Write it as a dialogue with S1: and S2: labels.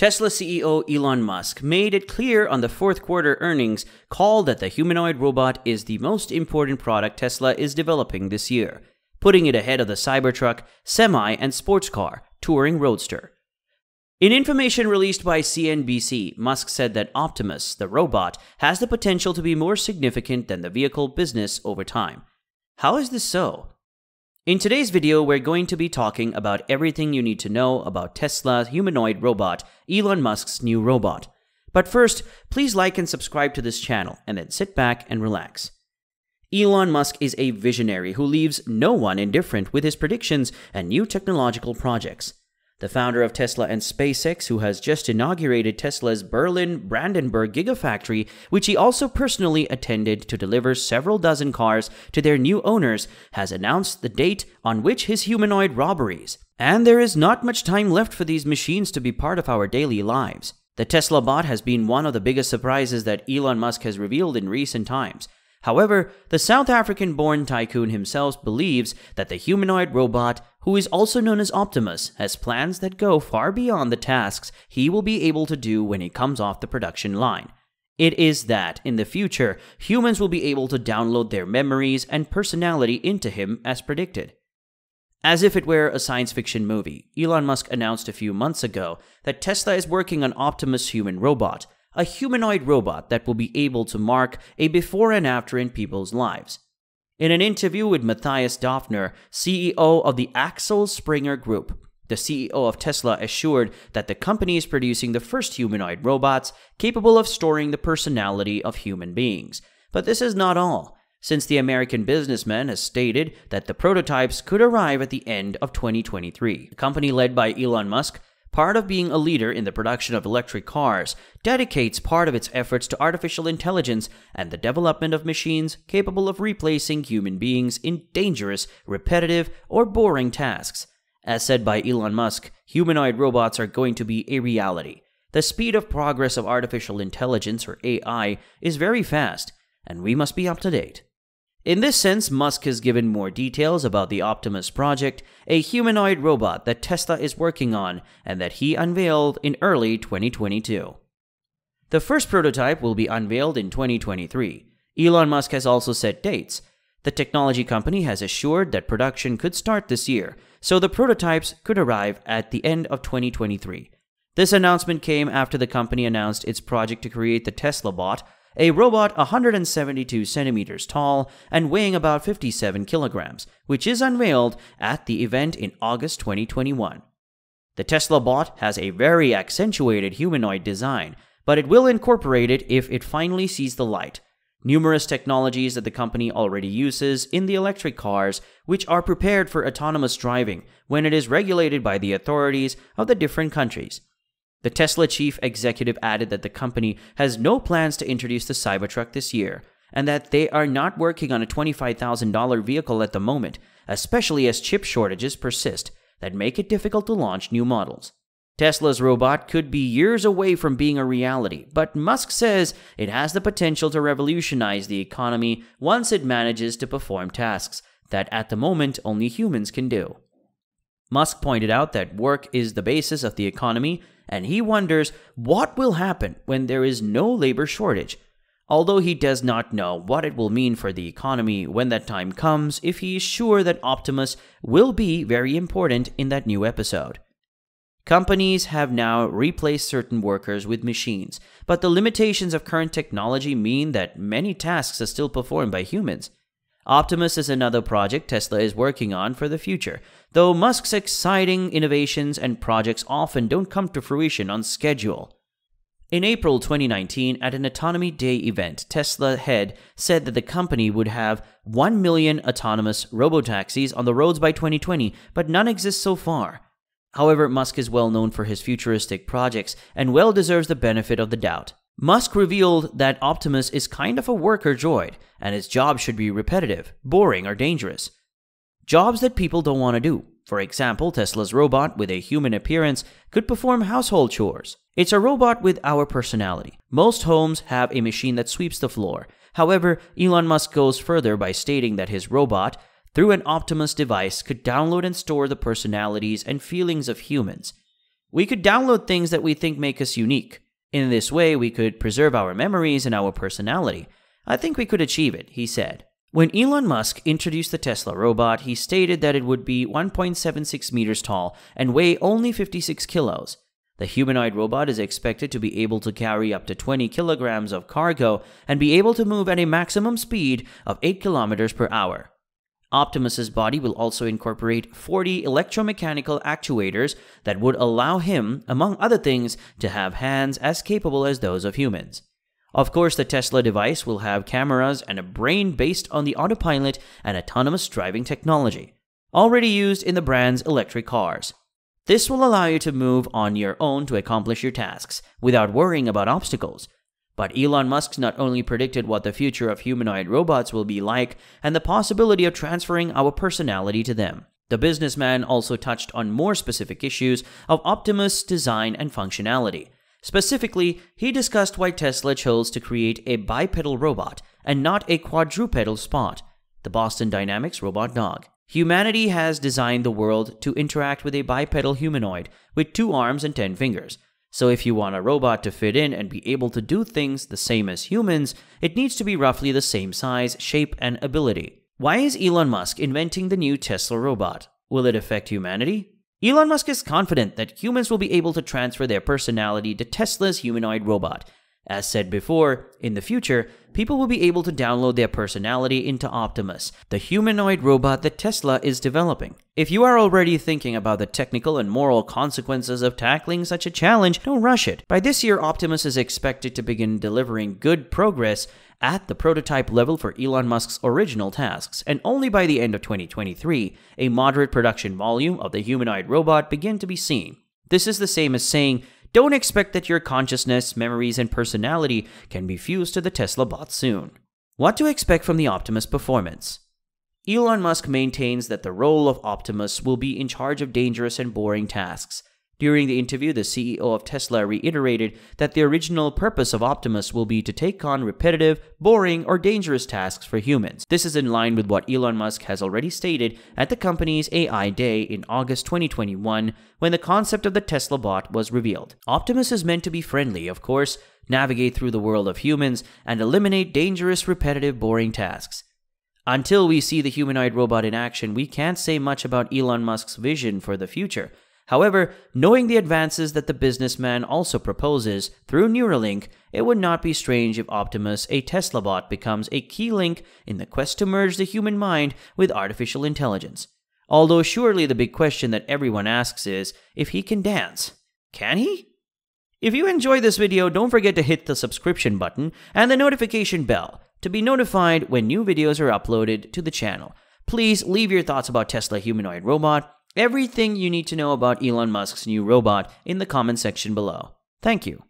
S1: Tesla CEO Elon Musk made it clear on the fourth quarter earnings call that the humanoid robot is the most important product Tesla is developing this year, putting it ahead of the Cybertruck, semi, and sports car, Touring Roadster. In information released by CNBC, Musk said that Optimus, the robot, has the potential to be more significant than the vehicle business over time. How is this so? In today's video, we're going to be talking about everything you need to know about Tesla's humanoid robot, Elon Musk's new robot. But first, please like and subscribe to this channel, and then sit back and relax. Elon Musk is a visionary who leaves no one indifferent with his predictions and new technological projects the founder of Tesla and SpaceX, who has just inaugurated Tesla's Berlin Brandenburg Gigafactory, which he also personally attended to deliver several dozen cars to their new owners, has announced the date on which his humanoid robberies. And there is not much time left for these machines to be part of our daily lives. The Tesla bot has been one of the biggest surprises that Elon Musk has revealed in recent times. However, the South African born tycoon himself believes that the humanoid robot, who is also known as Optimus, has plans that go far beyond the tasks he will be able to do when he comes off the production line. It is that, in the future, humans will be able to download their memories and personality into him as predicted. As if it were a science fiction movie, Elon Musk announced a few months ago that Tesla is working on Optimus human robot, a humanoid robot that will be able to mark a before and after in people's lives. In an interview with Matthias Döpfner, CEO of the Axel Springer Group, the CEO of Tesla assured that the company is producing the first humanoid robots capable of storing the personality of human beings. But this is not all, since the American businessman has stated that the prototypes could arrive at the end of 2023. The company led by Elon Musk part of being a leader in the production of electric cars, dedicates part of its efforts to artificial intelligence and the development of machines capable of replacing human beings in dangerous, repetitive, or boring tasks. As said by Elon Musk, humanoid robots are going to be a reality. The speed of progress of artificial intelligence, or AI, is very fast, and we must be up to date. In this sense, Musk has given more details about the Optimus project, a humanoid robot that Tesla is working on and that he unveiled in early 2022. The first prototype will be unveiled in 2023. Elon Musk has also set dates. The technology company has assured that production could start this year, so the prototypes could arrive at the end of 2023. This announcement came after the company announced its project to create the Tesla bot, a robot 172 centimeters tall and weighing about 57 kilograms, which is unveiled at the event in August 2021. The Tesla bot has a very accentuated humanoid design, but it will incorporate it if it finally sees the light. Numerous technologies that the company already uses in the electric cars, which are prepared for autonomous driving when it is regulated by the authorities of the different countries. The Tesla chief executive added that the company has no plans to introduce the Cybertruck this year, and that they are not working on a $25,000 vehicle at the moment, especially as chip shortages persist that make it difficult to launch new models. Tesla's robot could be years away from being a reality, but Musk says it has the potential to revolutionize the economy once it manages to perform tasks that at the moment only humans can do. Musk pointed out that work is the basis of the economy and he wonders what will happen when there is no labor shortage, although he does not know what it will mean for the economy when that time comes if he is sure that Optimus will be very important in that new episode. Companies have now replaced certain workers with machines, but the limitations of current technology mean that many tasks are still performed by humans. Optimus is another project Tesla is working on for the future, though Musk's exciting innovations and projects often don't come to fruition on schedule. In April 2019, at an Autonomy Day event, Tesla head said that the company would have 1 million autonomous robotaxis on the roads by 2020, but none exist so far. However, Musk is well known for his futuristic projects and well deserves the benefit of the doubt. Musk revealed that Optimus is kind of a worker droid, and his job should be repetitive, boring, or dangerous. Jobs that people don't want to do. For example, Tesla's robot with a human appearance could perform household chores. It's a robot with our personality. Most homes have a machine that sweeps the floor. However, Elon Musk goes further by stating that his robot, through an Optimus device, could download and store the personalities and feelings of humans. We could download things that we think make us unique. In this way, we could preserve our memories and our personality. I think we could achieve it, he said. When Elon Musk introduced the Tesla robot, he stated that it would be 1.76 meters tall and weigh only 56 kilos. The humanoid robot is expected to be able to carry up to 20 kilograms of cargo and be able to move at a maximum speed of 8 kilometers per hour. Optimus's body will also incorporate 40 electromechanical actuators that would allow him, among other things, to have hands as capable as those of humans. Of course, the Tesla device will have cameras and a brain based on the autopilot and autonomous driving technology, already used in the brand's electric cars. This will allow you to move on your own to accomplish your tasks without worrying about obstacles. But Elon Musk not only predicted what the future of humanoid robots will be like and the possibility of transferring our personality to them. The businessman also touched on more specific issues of Optimus design and functionality, Specifically, he discussed why Tesla chose to create a bipedal robot and not a quadrupedal spot, the Boston Dynamics robot dog. Humanity has designed the world to interact with a bipedal humanoid with two arms and 10 fingers. So if you want a robot to fit in and be able to do things the same as humans, it needs to be roughly the same size, shape, and ability. Why is Elon Musk inventing the new Tesla robot? Will it affect humanity? Elon Musk is confident that humans will be able to transfer their personality to Tesla's humanoid robot. As said before, in the future, people will be able to download their personality into Optimus, the humanoid robot that Tesla is developing. If you are already thinking about the technical and moral consequences of tackling such a challenge, don't rush it. By this year, Optimus is expected to begin delivering good progress at the prototype level for Elon Musk's original tasks, and only by the end of 2023, a moderate production volume of the humanoid robot begin to be seen. This is the same as saying, don't expect that your consciousness, memories, and personality can be fused to the Tesla bot soon. What to expect from the Optimus performance? Elon Musk maintains that the role of Optimus will be in charge of dangerous and boring tasks, during the interview, the CEO of Tesla reiterated that the original purpose of Optimus will be to take on repetitive, boring, or dangerous tasks for humans. This is in line with what Elon Musk has already stated at the company's AI Day in August 2021 when the concept of the Tesla bot was revealed. Optimus is meant to be friendly, of course, navigate through the world of humans, and eliminate dangerous, repetitive, boring tasks. Until we see the humanoid robot in action, we can't say much about Elon Musk's vision for the future. However, knowing the advances that the businessman also proposes through Neuralink, it would not be strange if Optimus, a Tesla bot, becomes a key link in the quest to merge the human mind with artificial intelligence. Although surely the big question that everyone asks is if he can dance. Can he? If you enjoyed this video, don't forget to hit the subscription button and the notification bell to be notified when new videos are uploaded to the channel. Please leave your thoughts about Tesla humanoid robot everything you need to know about Elon Musk's new robot in the comment section below. Thank you.